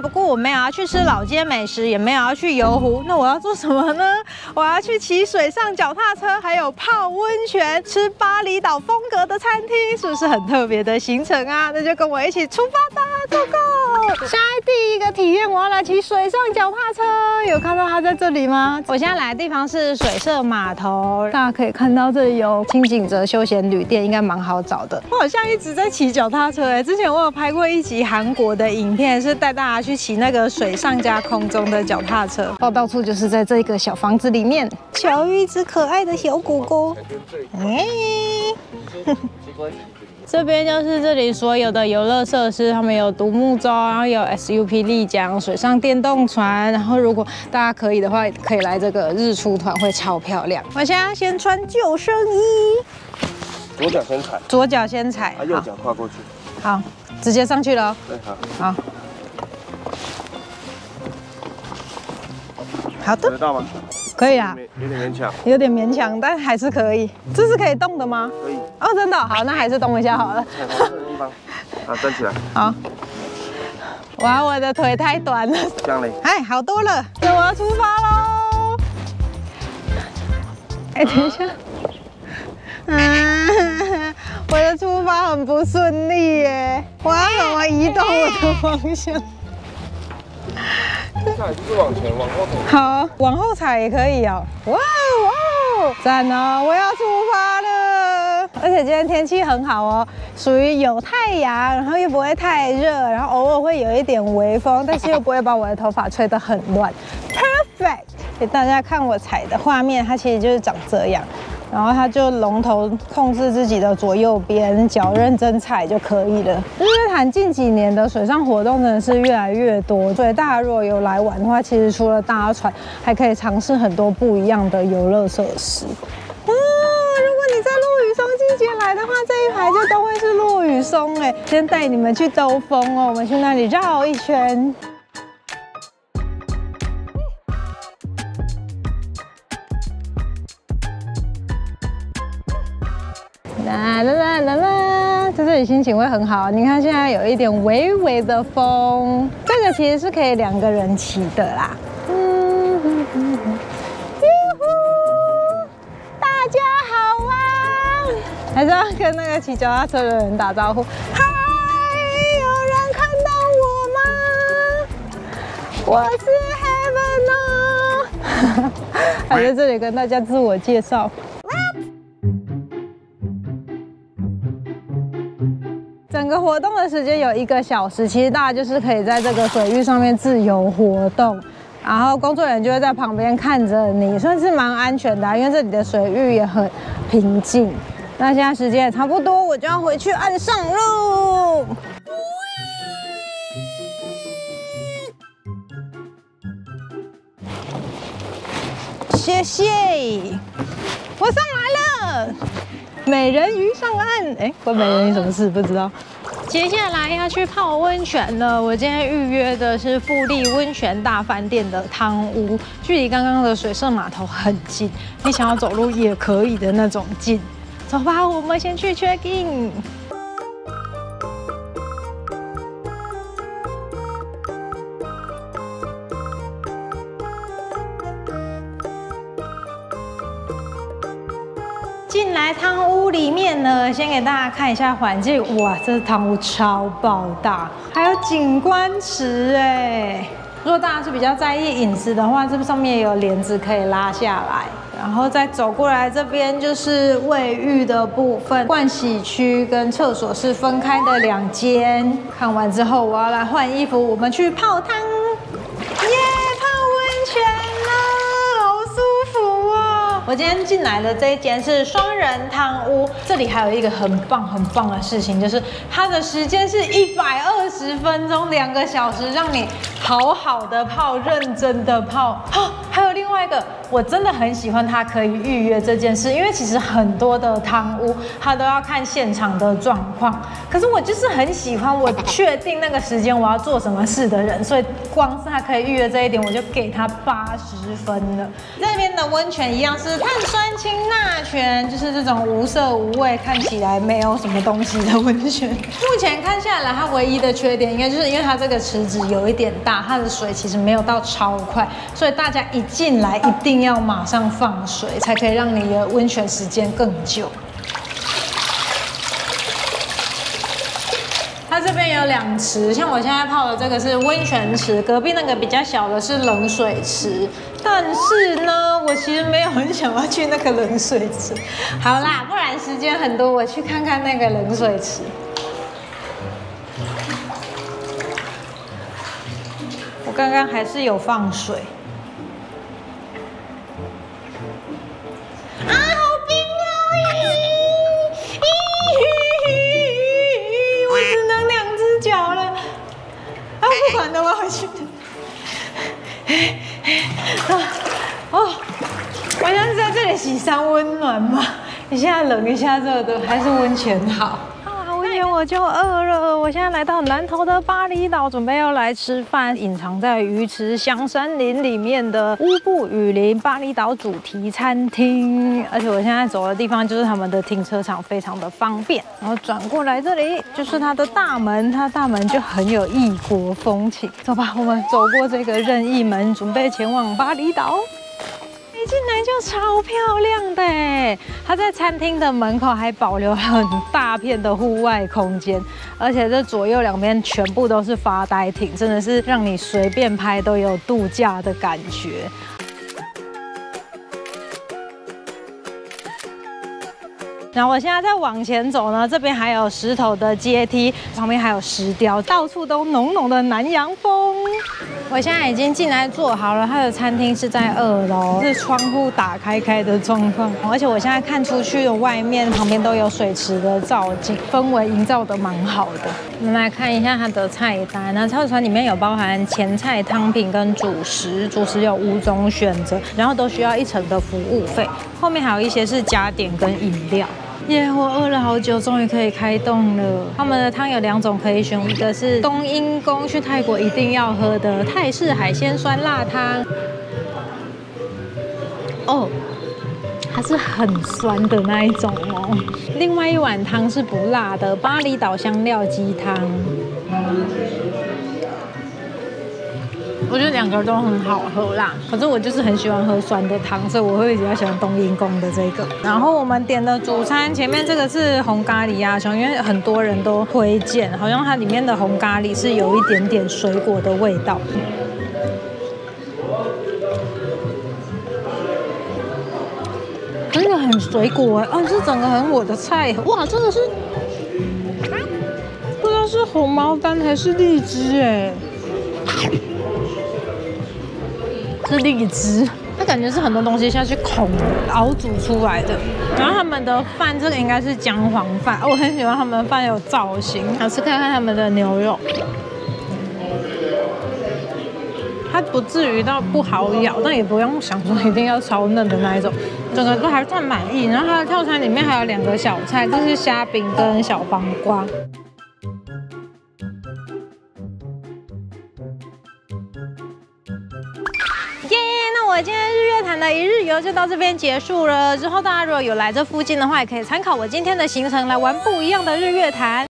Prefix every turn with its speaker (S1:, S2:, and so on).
S1: 不过我没有要去吃老街美食，也没有要去游湖，那我要做什么呢？我要去骑水上脚踏车，还有泡温泉，吃巴厘岛风格的餐厅，是不是很特别的行程啊？那就跟我一起出发吧，Go Go！现在第一个体验，我要来骑水上脚踏车，有看到它在这里吗？我现在来的地方是水社码头，大家可以看到这里有清景泽休闲旅店，应该蛮好找的。我好像一直在骑脚踏车哎，之前我有拍过一集韩国的影片，是带大家去骑那个水上加空中的脚踏车。报到处就是在这个小房子里面，巧遇一只可爱的小狗狗。哎，这边就是这里所有的游乐设施，他们有独木舟，然后有 SUP 立桨、水上电动船，然后如果大家可以的话，可以来这个日出团，会超漂亮。我现在先穿救生衣，
S2: 左脚先踩，
S1: 左脚先踩，
S2: 啊，右脚跨过去。
S1: 好，直接上去了哦。
S2: 对，好，
S1: 好，好的，
S2: 得到吗？
S1: 可以啊，
S2: 有点勉强，
S1: 有点勉强，但还是可以。这是可以动的吗？
S2: 可以。
S1: 哦，真的哦、好，那还是动一下好了。
S2: 踩黄色的地方，啊，站起来，
S1: 好。哇，我的腿太短了。
S2: 这样嘞。
S1: 哎，好多了，那我要出发喽！哎，等一下，嗯，我的出发很不顺利耶，我要怎么移动我的方向？
S2: 接下来就是往前，往后走。
S1: 好，往后踩也可以哦。哇哦哇，赞哦！我要出发了，而且今天天气很好哦，属于有太阳，然后又不会太热，然后偶尔会有一点微风，但是又不会把我的头发吹得很乱，perfect。给大家看我踩的画面，它其实就是长这样。然后它就龙头控制自己的左右边，脚认真踩就可以了。日月潭近几年的水上活动真的是越来越多，所以大家如果有来玩的话，其实除了搭船，还可以尝试很多不一样的游乐设施。啊，如果你在落雨松季节来的话，这一排就都会是落雨松哎。先带你们去兜风哦，我们去那里绕一圈。啦啦啦啦啦，在这里心情会很好。你看现在有一点微微的风，这个其实是可以两个人骑的啦。还是要跟那个骑脚踏车的人打招呼。嗨，有人看到我吗？我是 Heaven 哦，还在这里跟大家自我介绍。整个活动的时间有一个小时，其实大家就是可以在这个水域上面自由活动，然后工作人员就会在旁边看着你，算是蛮安全的、因为这里的水域也很平静。那现在时间也差不多，我就要回去岸上喽。谢谢，我上来了。美人鱼上岸，哎，关美人鱼什么事？不知道。接下来要去泡温泉了。我今天预约的是富丽温泉大饭店的汤屋，距离刚刚的水社码头很近，你想要走路也可以的那种近。走吧，我们先去 check in。进来汤屋里面呢，先给大家看一下环境。哇，这汤屋超爆大，还有景观池哎。如果大家是比较在意隐私的话，这上面也有帘子可以拉下来，然后再走过来这边就是卫浴的部分，盥洗区跟厕所是分开的两间。看完之后，我要来换衣服，我们去泡汤。我今天进来的这一间是双人汤屋，这里还有一个很棒很棒的事情，就是它的时间是一百二十分钟，两个小时，让你好好的泡，认真的泡。哦，外一个，我真的很喜欢他可以预约这件事，因为其实很多的汤屋他都要看现场的状况。可是我就是很喜欢我确定那个时间我要做什么事的人，所以光是他可以预约这一点，我就给他八十分了。这边的温泉一样是碳酸氢钠泉，就是这种无色无味，看起来没有什么东西的温泉。目前看下来，它唯一的缺点应该就是因为它这个池子有一点大，它的水其实没有到超快，所以大家一进来一定要马上放水，才可以让你的温泉时间更久。它这边有两池，像我现在泡的这个是温泉池，隔壁那个比较小的是冷水池。但是呢，我其实没有很想要去那个冷水池。好啦，不然时间很多，我去看看那个冷水池。我刚刚还是有放水。不管了，我要回去。啊，哦，我像是在这里洗三温暖吗？一下冷一下热的，还是温泉好。温泉我就饿了，我现在来到南投的巴厘岛，准备要来吃饭。隐藏在鱼池香山林里面的乌布雨林巴厘岛主题餐厅，而且我现在走的地方就是他们的停车场，非常的方便。然后转过来这里就是它的大门，它大门就很有异国风情。走吧，我们走过这个任意门，准备前往巴厘岛。进来就超漂亮的！它在餐厅的门口还保留很大片的户外空间，而且这左右两边全部都是发呆亭，真的是让你随便拍都有度假的感觉。然后我现在在往前走呢，这边还有石头的阶梯，旁边还有石雕，到处都浓浓的南洋风。我现在已经进来坐好了，它的餐厅是在二楼，是窗户打开开的状况，而且我现在看出去的外面旁边都有水池的造景，氛围营造的蛮好的。我们来看一下它的菜单，那菜单里面有包含前菜、汤品跟主食，主食有五种选择，然后都需要一成的服务费，后面还有一些是加点跟饮料。耶！我饿了好久，终于可以开动了。他们的汤有两种可以选，一个是冬阴功，去泰国一定要喝的泰式海鲜酸辣汤。哦，它是很酸的那一种哦。另外一碗汤是不辣的巴厘岛香料鸡汤。我觉得两个都很好喝啦，可是我就是很喜欢喝酸的汤，所以我会比较喜欢冬阴功的这个。然后我们点的主餐前面这个是红咖喱鸭胸，因为很多人都推荐，好像它里面的红咖喱是有一点点水果的味道，真的很水果哎，哦，这整个很我的菜，哇，真的是不知道是红毛丹还是荔枝哎。是荔枝，它感觉是很多东西下去孔熬煮出来的。然后他们的饭，这个应该是姜黄饭，我很喜欢他们的饭有造型。想吃看看他们的牛肉，它不至于到不好咬，但也不用想说一定要超嫩的那一种，整个都还算满意。然后它的套餐里面还有两个小菜，这是虾饼跟小黄瓜。我今天日月潭的一日游就到这边结束了。之后大家如果有来这附近的话，也可以参考我今天的行程来玩不一样的日月潭。